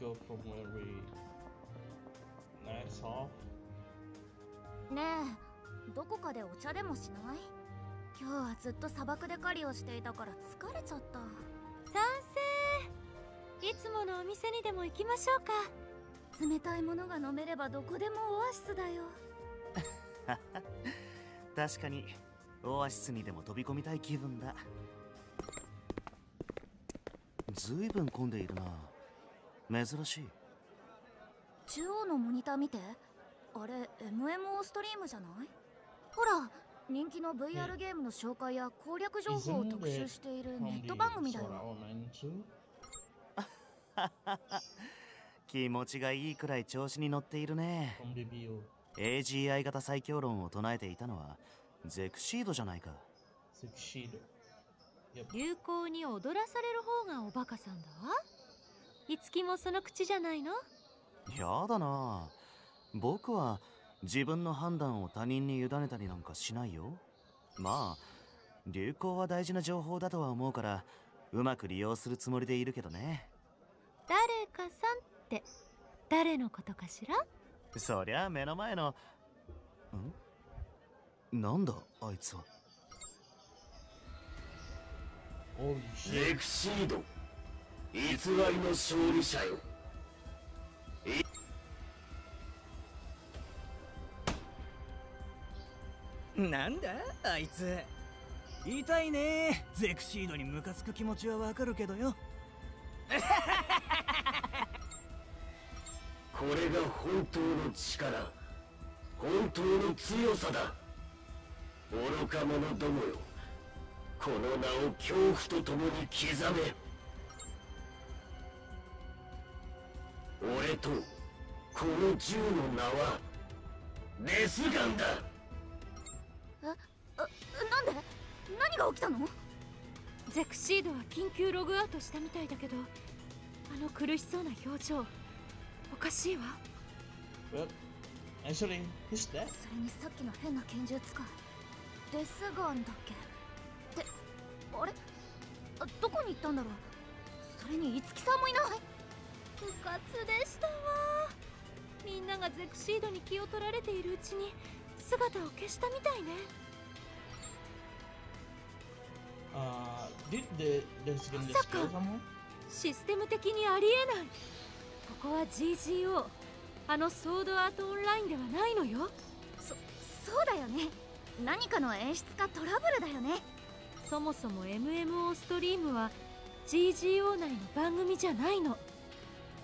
Go from where we last off? ねえどこかでお茶でもしない？今日はずっと砂漠で狩りをしていたから疲れちゃった。賛成。いつものお店にでも行きましょうか。冷たいものが飲めればどこでもオアシスだよ。確かにオアシスにでも飛び込みたい気分だ。ずいぶん混んでいるな珍しい。中央のモニター見て。あれ MMO ストリームじゃない？ほら人気の VR ゲームの紹介や攻略情報を特集しているネット番組だよ?気持ちがいいくらい調子に乗っているね. AGI 型最強論を唱えていたのはゼクシードじゃないか.流行に踊らされる方がおバカさんだ。わいつきもその口じゃないの？やだな。僕は自分の判断を他人に委ねたりなんかしないよ。まあ流行は大事な情報だとは思うからうまく利用するつもりでいるけどね。誰かさんって誰のことかしら？そりゃ目の前のん？なんだあいつは.レクシード偽りの勝利者よ。なんだあいつ。痛いね。ゼクシードにムカつく気持ちはわかるけどよ。これが本当の力。本当の強さだ。愚か者どもよ。この名を恐怖と共に刻め俺とこの銃の名はレスガンだ。えあなんで？何が起きたの？ゼクシードは緊急ログアウトしたみたいだけどあの苦しそうな表情おかしいわ。Well, actually, he's dead. それにさっきの変な拳銃使いデスガンだっけ？ってあれ？あどこに行ったんだろう？それに五木さんもいない部活でしたわ。みんながゼクシードに気を取られているうちに姿を消したみたいね。Uh, did the the second just Saka. kill someone? システム的にありえない。ここは GGO あのソードアートオンラインではないのよ。そそうだよね。何かの演出かトラブルだよね。そもそも MMO ストリームは GGO 内の番組じゃないの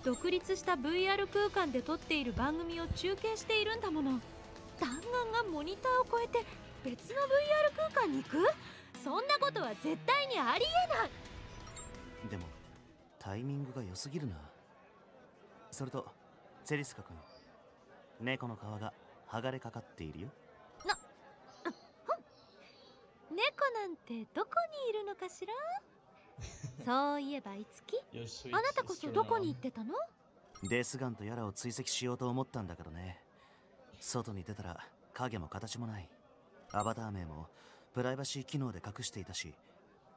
独立した VR 空間で撮っている番組を中継しているんだもの。弾丸がモニターを越えて別の VR 空間に行く？そんなことは絶対にありえない。でもタイミングが良すぎるな。それとチェリスカ君猫の皮が剥がれかかっているよ。猫なんてどこにいるのかしら？そういえばいつきあなたこそどこに.行ってたの？デスガンとやらを追跡しようと思ったんだけどね。外に出たら影も形もない。アバター名もプライバシー機能で隠していたし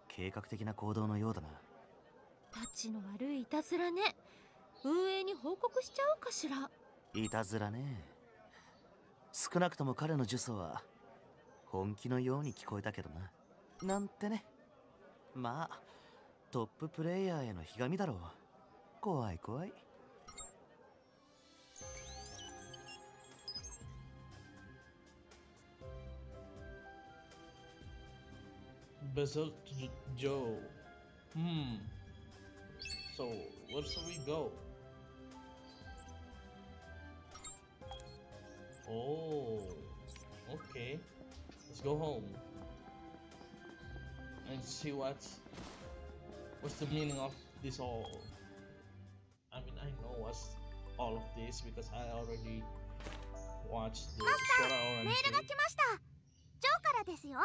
計画的な行動のようだな。タッチの悪いいたずらね。運営に報告しちゃおうかしら。いたずらね。少なくとも彼の呪詛は本気のように聞こえたけどな。なんてね。まあトッププレイヤーへのひがみだろう怖い怖い Berserk J- Joe. Hmm. So, where shall we go? Oh. Okay. Let's go home. And see what's what's the meaning of this all. I mean I know what's all of this because I already watched the Sword Art メ Online ールが too. 来ましたジョーからですよ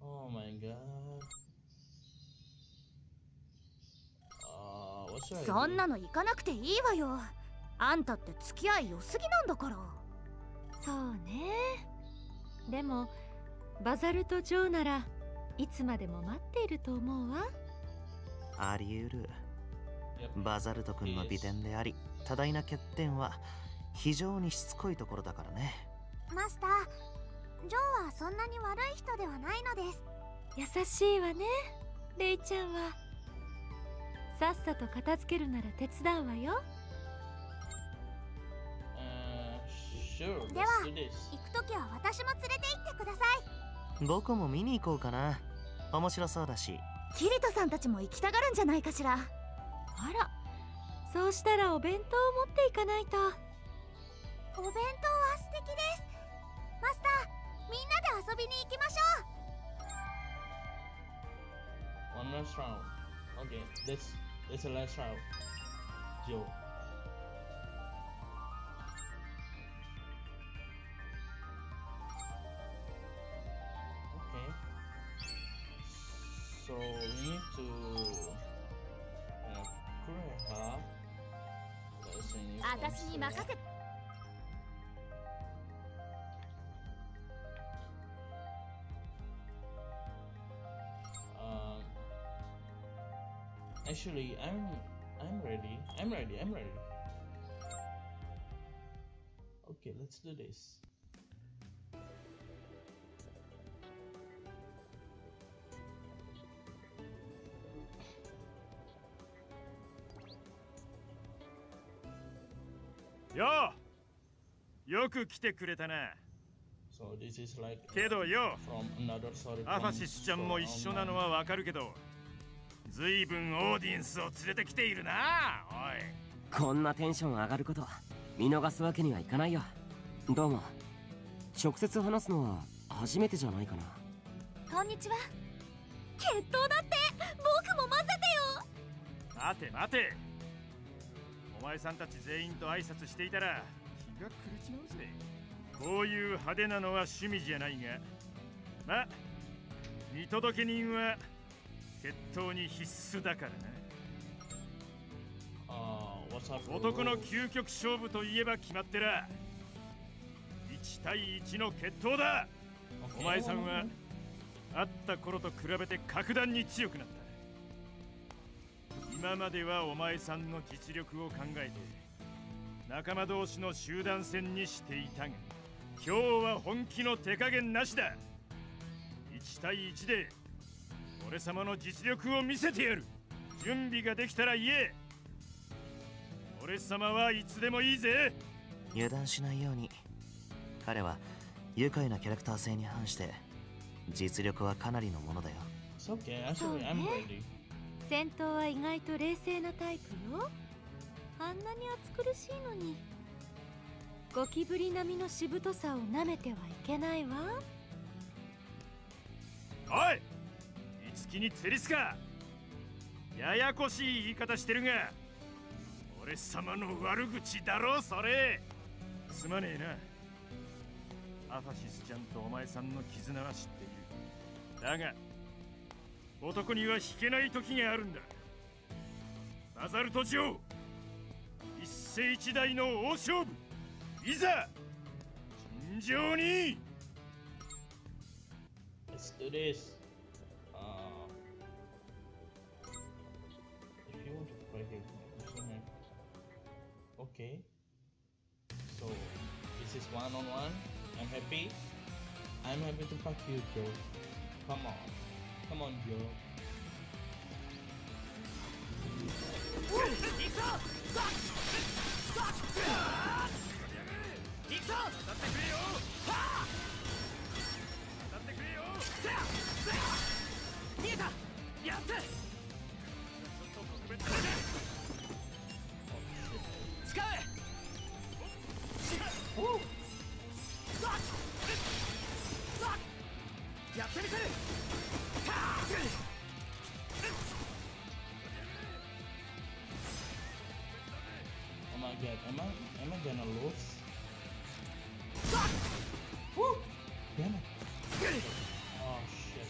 Oh my god. そん?なの行かなくていいわよ。あんたって付き合い良すぎなんだから。そうね。でもバザルト・ジョーならいつまでも待っていると思うわ。あり得る.バザルト君の美点であり多大な欠点は非常にしつこいところだからね。マスタージョーはそんなに悪い人ではないのです。優しいわねレイちゃんはさっさと片付けるなら手伝うわよ。Uh, sure. Let's では.行くときは私も連れて行ってください。僕も見に行こうかな。面白そうだし。キリトさんたちも行きたがるんじゃないかしら。あら。そうしたらお弁当を持っていかないと。お弁当は素敵です。マスターみんなで遊びに行きましょう。One last round. Okay, that's that's the last round. Joe. Actually, I'm I'm ready. I'm ready. I'm ready. Okay, let's do this. Yo! よく来てくれたな So this is like けどよ.アファシスちゃんも一緒なの.はわかるけどずいぶんオーディエンスを連れてきているな。おい。こんなテンション上がること見逃すわけにはいかないよ。どうも。直接話すのは初めてじゃないかな。こんにちは。決闘だって。僕も混ぜてよ。待て待て。お前さんたち全員と挨拶していたら気が狂っちまうぜ。こういう派手なのは趣味じゃないが。ま見届け人は決闘に必須だからな Uh, what's up? 男の?究極勝負といえば決まってら1対1の決闘だ.お前さんは会った頃と比べて格段に強くなった今まではお前さんの実力を考えて仲間同士の集団戦にしていたが今日は本気の手加減なしだ1対1で俺様の実力を見せてやる。準備ができたら言え。俺様はいつでもいいぜ。油断しないように。彼は愉快なキャラクター性に反して実力はかなりのものだよ。It's okay. Actually, So, I'm eh? ready. 戦闘は意外と冷静なタイプよ。あんなに暑苦しいのに。ゴキブリ並みのしぶとさをなめてはいけないわ。おいきに釣りすか。ややこしい言い方してるが俺様の悪口だろそれ。すまねえな。アファシスちゃんとお前さんの絆は知っている。だが男には引けない時があるんだ。バザルト城一世一代の大勝負。いざ尋常に。Let's do this. Uh, Okay. So this is one on one. I'm happy. I'm happy to fuck you, Joe. Come on, come on, Joe. am I, am I gonna lose? Woo! Damn it. Oh shit.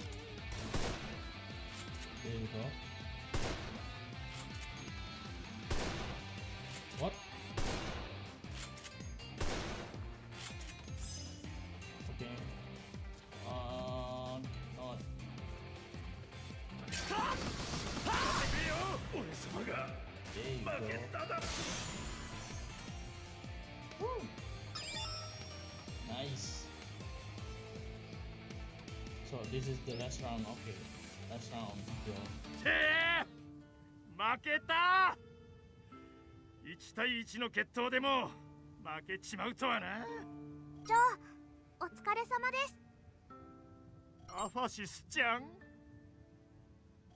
There you go. What? Okay. Um, Not. There you go. Nice. So this is the last round. Okay, last round. 負けた !1 対1の決闘でも負けちまうとはな。ジョーお疲れ様です。アファシスちゃん?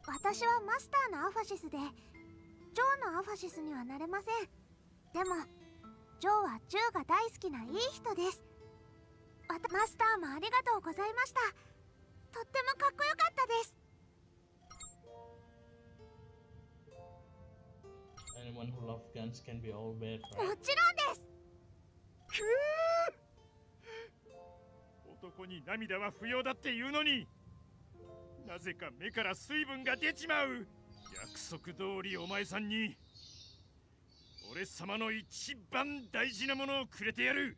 私はマスターのアファシスでジョーのアファシスにはなれません。でもジョーは銃が大好きないい人です。マスターもありがとうございました。とってもかっこよかったです。Anyone who loves guns can be all bad, も?ちろんです。男に涙は不要だって言うのに。なぜか目から水分が出ちまう。約束通りお前さんに俺様の一番大事なものをくれてやる。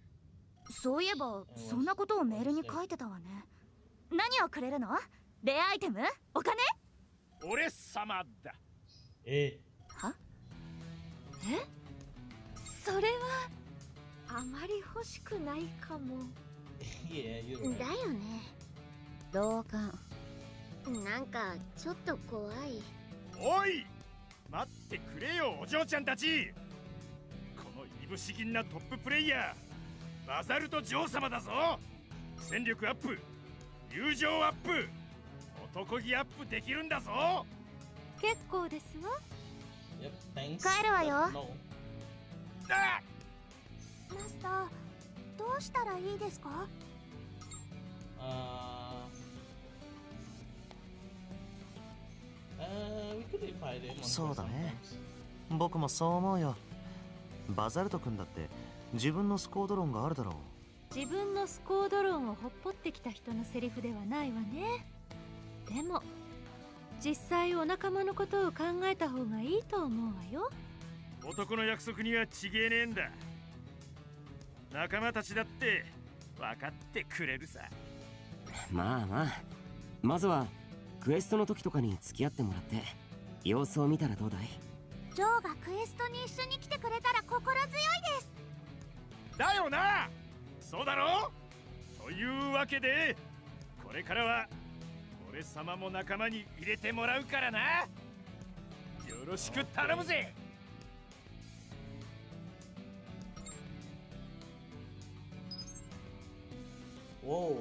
そういえばそんなことをメールに書いてたわね。何をくれるの？レアアイテム？お金？俺様だ。Hey, は？え？それはあまり欲しくないかも。yeah, だ.よね。同感。なんかちょっと怖い。おい！待ってくれよお嬢ちゃんたちいぶし銀なトッププレイヤー。バザルト女王様だぞ。戦力アップ。友情アップ。男気アップできるんだぞ。結構ですわ。Yep. 帰るわよ。マスターどうしたらいいですか？Uh, uh, そうだね.僕もそう思うよバザルト君だって自分のスコードロンがあるだろう。自分のスコードロンをほっぽってきた人のセリフではないわね。でも実際お仲間のことを考えた方がいいと思うわよ。男の約束にはちげえねえんだ。仲間たちだって分かってくれるさ。まあまあ。まずはクエストの時とかに付き合ってもらって様子を見たらどうだい？ジョーがクエストに一緒に来てくれたら心強いですだよなそうだろというわけでこれからは俺様も仲間に入れてもらうからなよろしく頼むぜ Whoa,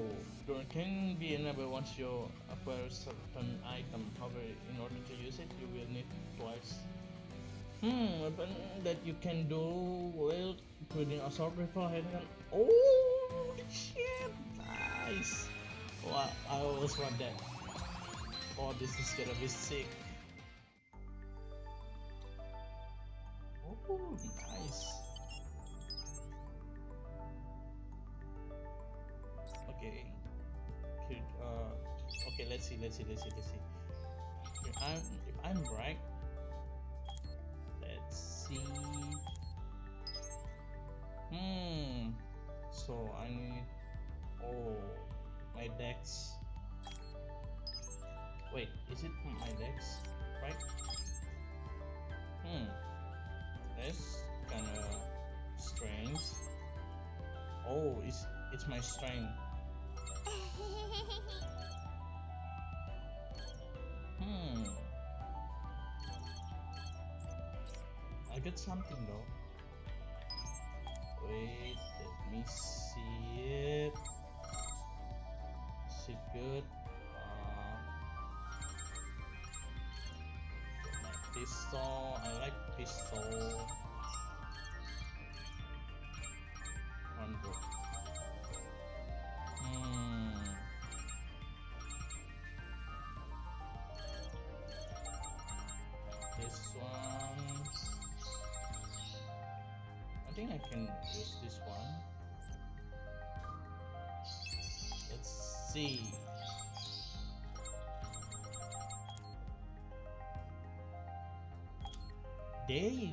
door can be enabled once you acquire certain item. However, in order to use it, you will need twice. Hmm, weapon that you can do well, including assault rifle, handgun. Oh shit! Nice. Wow, I always want that. Oh, this is gonna be sick. Oh, nice. Okay. Could, uh, okay, let's see, let's see, let's see, let's see. If I'm, if I'm right, Hmm. So I need. Oh, my dex. Wait, is it my dex? Right? Hmm. That's kind of strange. Oh, it's it's my strength. Got something though. Wait, let me see it. Is it good? Uh, my pistol. I like pistol. Think I can use this one. Let's see. There you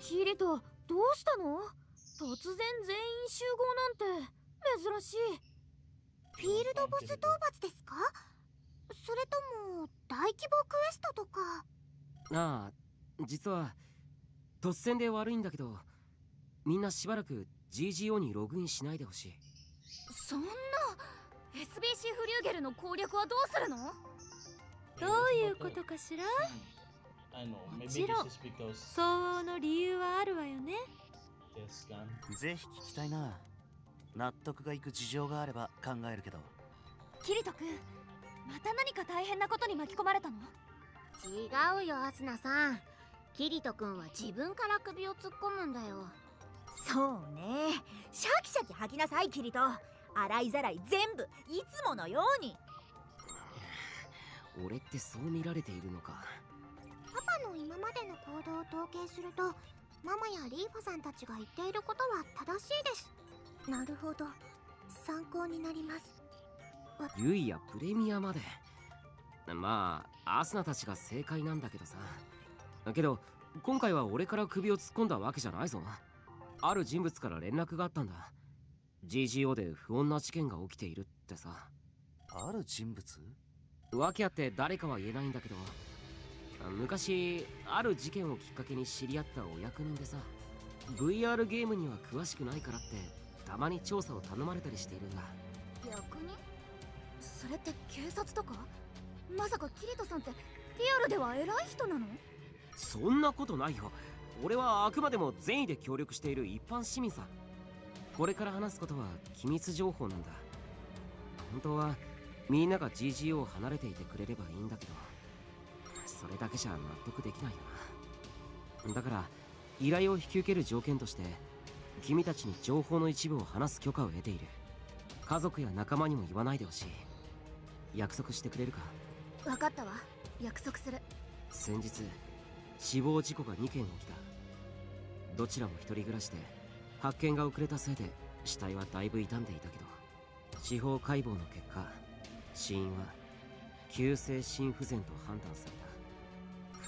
キリトどうしたの？突然全員集合なんて。珍しい。フィールドボス討伐ですか？それとも大規模クエストとか？ああ実は突然で悪いんだけどみんなしばらく GGO にログインしないでほしい。そんな SBC フリューゲルの攻略はどうするの？どういうことかしら？Maybe ちろん。相応の理由はあるわよね.ぜひ聞きたいな。納得がいく事情があれば考えるけど。キリト君また何か大変なことに巻き込まれたの？違うよアスナさん。キリト君は自分から首を突っ込むんだよ。そうね。シャキシャキ吐きなさいキリト。洗いざらい全部いつものように。俺ってそう見られているのかの今までの行動を統計するとママやリーファさんたちが言っていることは正しいです。なるほど。参考になります。ユイやプレミアまで。まあアスナたちが正解なんだけどさ。だけど今回は俺から首を突っ込んだわけじゃないぞ。ある人物から連絡があったんだ。GGO で不穏な事件が起きているってさ。ある人物？訳あって誰かは言えないんだけど昔ある事件をきっかけに知り合ったお役人でさ VR ゲームには詳しくないからってたまに調査を頼まれたりしているんだ。役人？それって警察とか？まさかキリトさんってリアルでは偉い人なの？そんなことないよ。俺はあくまでも善意で協力している一般市民さ。これから話すことは機密情報なんだ。本当はみんなが GGO を離れていてくれればいいんだけどそれだけじゃ納得できないよな。だから依頼を引き受ける条件として君たちに情報の一部を話す許可を得ている。家族や仲間にも言わないでほしい。約束してくれるか？分かったわ。約束する。先日死亡事故が2件起きた。どちらも一人暮らしで発見が遅れたせいで死体はだいぶ傷んでいたけど司法解剖の結果死因は急性心不全と判断された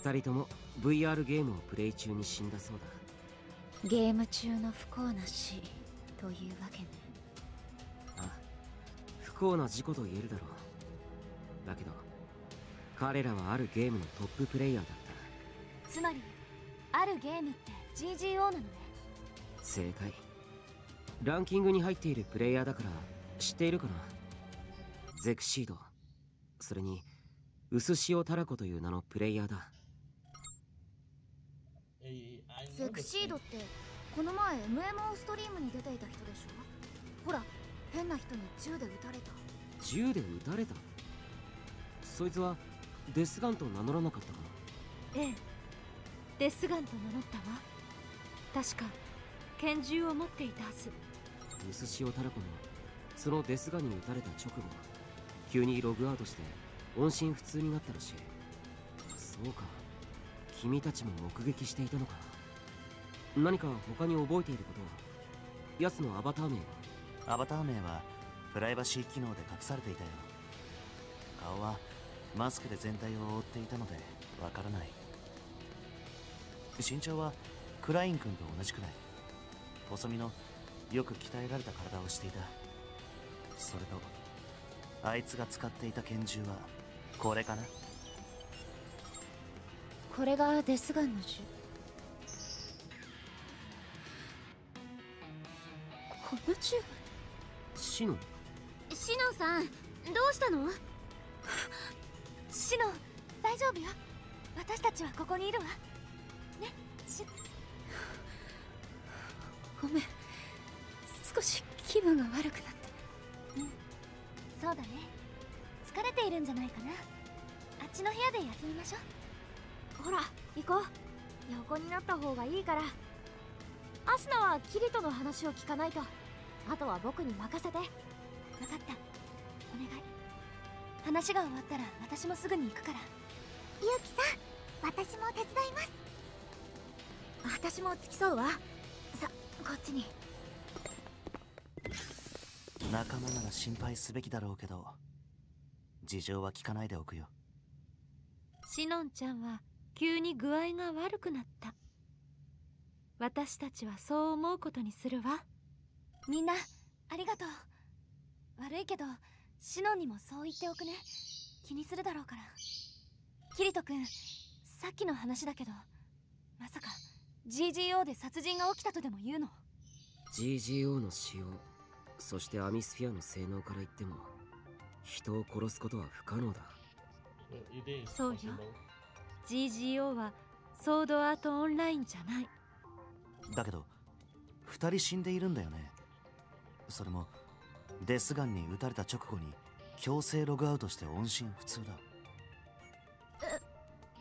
2人とも VR ゲームをプレイ中に死んだそうだ。ゲーム中の不幸な死というわけね。あ不幸な事故と言えるだろう。だけど彼らはあるゲームのトッププレイヤーだった。つまりあるゲームって GGO なのね。正解。ランキングに入っているプレイヤーだから知っているかな。ゼクシード。それにウスシオタラコという名のプレイヤーだ。Eh, ゼ know クシードっ.てこの前 MMO ストリームに出ていた人でしょ？ほら変な人に銃で撃たれた。銃で撃たれた？そいつはデスガンと名乗らなかったか？ええ。デスガンと名乗ったわ。確か拳銃を持っていたはず。ウスシオタラコもそのデスガンに撃たれた直後急にログアウトして音信不通になったらしい。そうか君たちも目撃していたのか何か他に覚えていることは？奴のアバター名は？アバター名はプライバシー機能で隠されていたよ。顔はマスクで全体を覆っていたのでわからない。身長はクライン君と同じくらい。細身のよく鍛えられた体をしていた。それとあいつが使っていた拳銃はこれかな？これがデスガンの銃。この銃シノシノンさんどうしたの？シノン大丈夫よ。私たちはここにいるわ。ね？しごめん。少し気分が悪くなって。うん。そうだね。疲れているんじゃないかな。あっちの部屋で休みましょうほら行こう。横になった方がいいから。アスナはキリトの話を聞かないと。あとは僕に任せて。分かった。お願い。話が終わったら私もすぐに行くから。ゆうきさん私も手伝います。私も付き添うわ。さこっちに。仲間なら心配すべきだろうけど事情は聞かないでおくよ。シノンちゃんは急に具合が悪くなった。私たちはそう思うことにするわ。みんなありがとう。悪いけどシノンにもそう言っておくね。気にするだろうから。キリト君さっきの話だけどまさか GGO で殺人が起きたとでも言うの？GGO の使用そしてアミスフィアの性能から言っても人を殺すことは不可能だ。そうよ. GGO はソードアートオンラインじゃない。だけど2人死んでいるんだよね。それもデスガンに撃たれた直後に強制ログアウトして音信不通だ。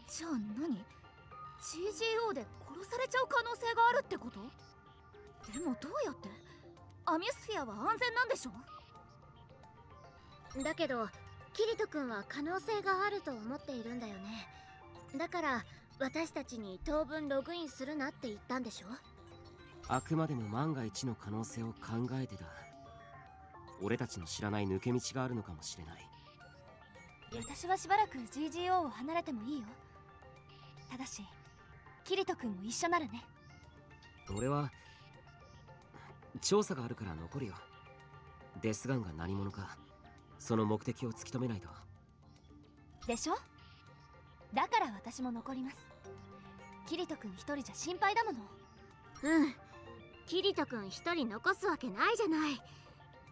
じゃあ何？GGO で殺されちゃう可能性があるってこと？でもどうやって？アミュスフィアは安全なんでしょ？だけどキリト君は可能性があると思っているんだよねだから私たちに当分ログインするなって言ったんでしょ？あくまでも万が一の可能性を考えてだ。俺たちの知らない抜け道があるのかもしれない。私はしばらく GGO を離れてもいいよ。ただしキリト君も一緒ならね。俺は調査があるから残るよ。デスガンが何者かその目的を突き止めないと。でしょ？だから私も残ります。キリト君一人じゃ心配だもの。うん。キリト君一人残すわけないじゃない。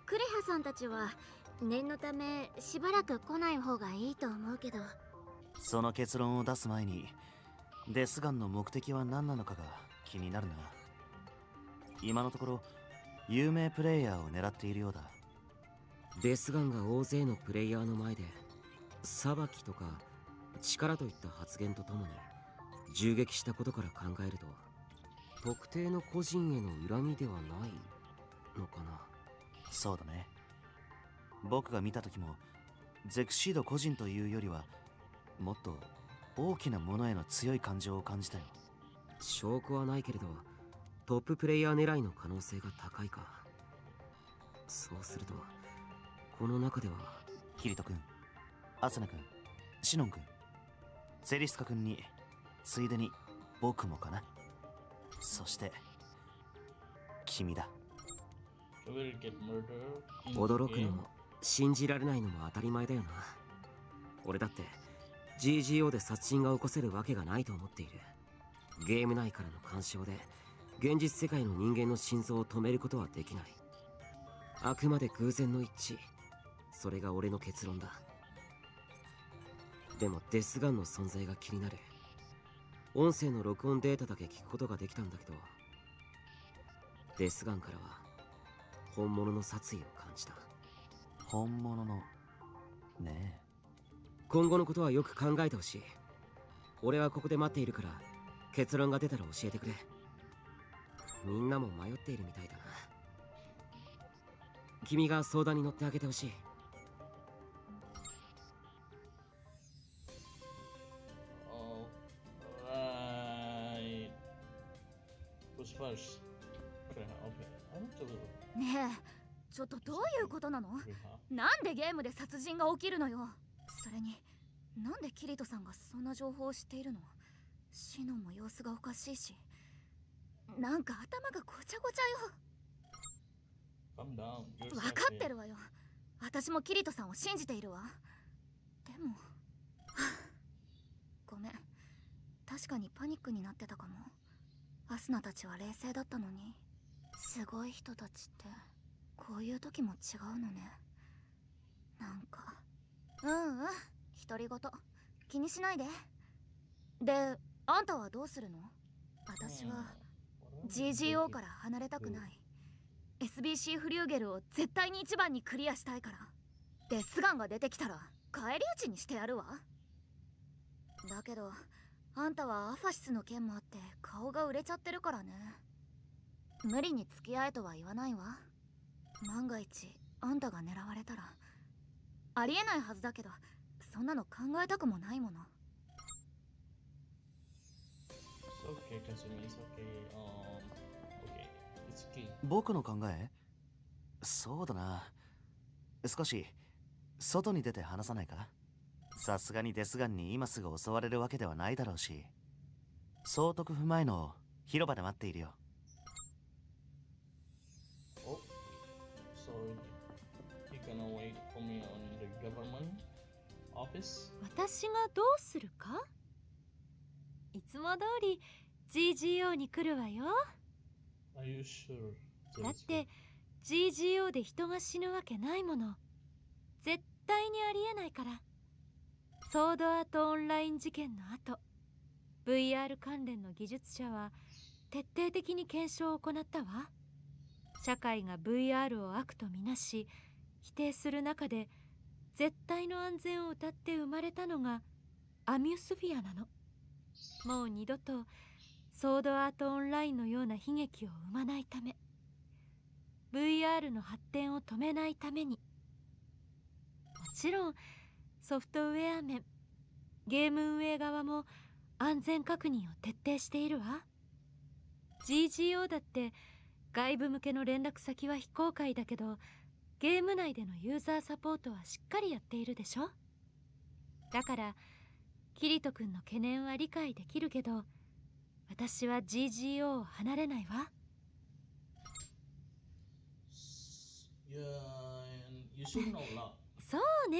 クレハさんたちは念のためしばらく来ない方がいいと思うけど。その結論を出す前にデスガンの目的は何なのかが気になるな。今のところ有名プレイヤーを狙っているようだ。デスガンが大勢のプレイヤーの前で裁きとか力といった発言とともに銃撃したことから考えると特定の個人への恨みではないのかな。そうだね。僕が見た時もゼクシード個人というよりはもっと大きなものへの強い感情を感じたよ証拠はないけれどトッププレイヤー狙いの可能性が高いか。そうするとこの中ではキリト君アスナ君シノン君セリスカ君についでに僕もかな。そして君だ。驚くの.も信じられないのも当たり前だよな。俺だって GGO で殺人が起こせるわけがないと思っている。ゲーム内からの干渉で現実世界の人間の心臓を止めることはできない。あくまで偶然の一致。それが俺の結論だでもデスガンの存在が気になる音声の録音データだけ聞くことができたんだけどデスガンからは本物の殺意を感じた。本物のね今後のことはよく考えてほしい。俺はここで待っているから結論が出たら教えてくれ。みんなも迷っているみたいだな。君が相談に乗ってあげてほしい Okay, okay. ねえちょっとどういうことなの？なんでゲームで殺人が起きるのよ？それになんでキリトさんがそんな情報を知っているの？シノンも様子がおかしいし。なんか頭がごちゃごちゃよ。分かってるわよ。私もキリトさんを信じているわ。でもはあ ごめん。確かにパニックになってたかもアスナたちは冷静だったのにすごい人たちってこういう時も違うのね。なんかうんうん独り言。気にしないで。であんたはどうするの？私は GGO から離れたくない。SBC フリューゲルを絶対に一番にクリアしたいから。デスガンが出てきたら返り討ちにしてやるわ。だけどあんたはアファシスの件もあって顔が売れちゃってるからね。無理に付き合えとは言わないわ。万が一あんたが狙われたらありえないはずだけどそんなの考えたくもないもの。Okay, okay. Um, okay. 僕の考え？そうだな。少し外に出て話さないか？さすがにデスガンに今すぐ襲われるわけではないだろうし。総督府前の広場で待っているよ。Oh, so you gonna wait for me on the government office? 私がどうするか？いつも通り GGO に来るわよ。Are you sure? だって GGO で人が死ぬわけないもの。絶対にありえないからソードアートオンライン事件の後 VR 関連の技術者は徹底的に検証を行ったわ。社会が VR を悪とみなし否定する中で絶対の安全を謳って生まれたのがアミュスフィアなの。もう二度とソードアートオンラインのような悲劇を生まないため VR の発展を止めないために。もちろんソフトウェア面ゲーム運営側も安全確認を徹底しているわ。GGO だって外部向けの連絡先は非公開だけどゲーム内でのユーザーサポートはしっかりやっているでしょ？だからキリト君の懸念は理解できるけど私は GGO を離れないわ. そうね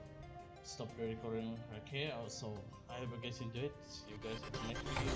stop the recording right here. So I hope you guys it. See you guys in the next video.